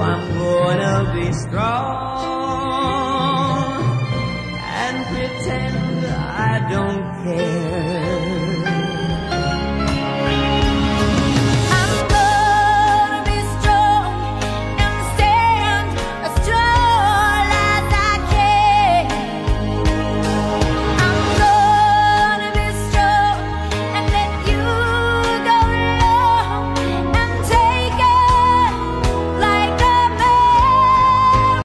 I'm gonna be strong and pretend I don't care.